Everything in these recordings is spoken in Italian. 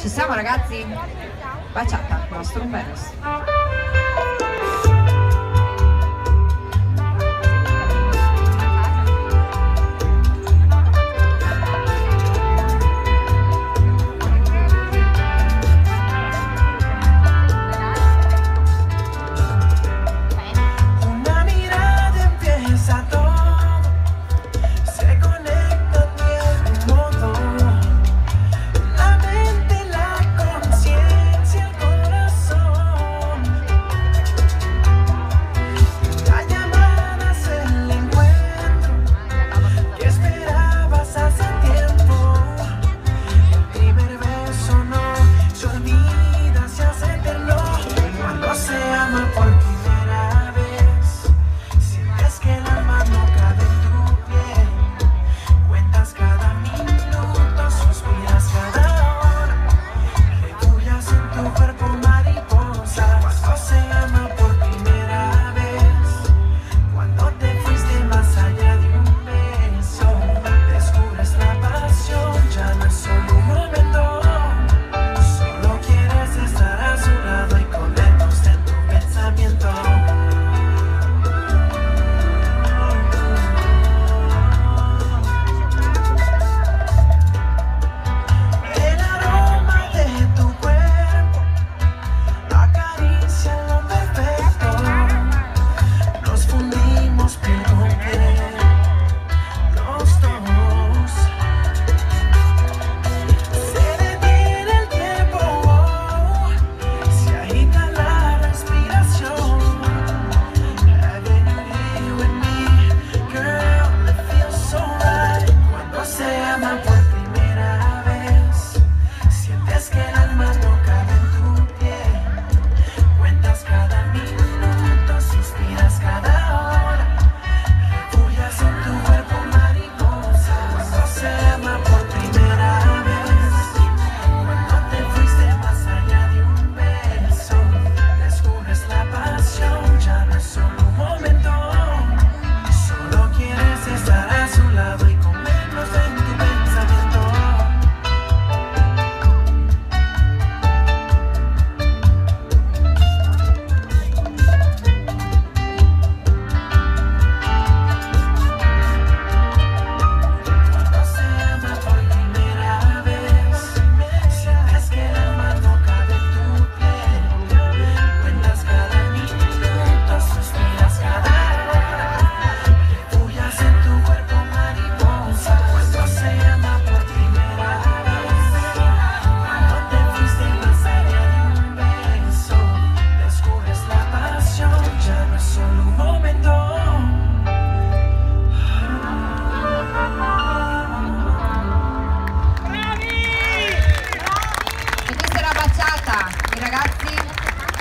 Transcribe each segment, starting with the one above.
Ci siamo ragazzi? Baciata, nostro Peros.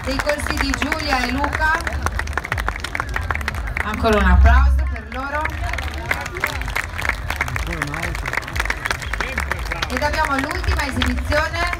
dei corsi di Giulia e Luca. Ancora un applauso per loro. Ed abbiamo l'ultima esibizione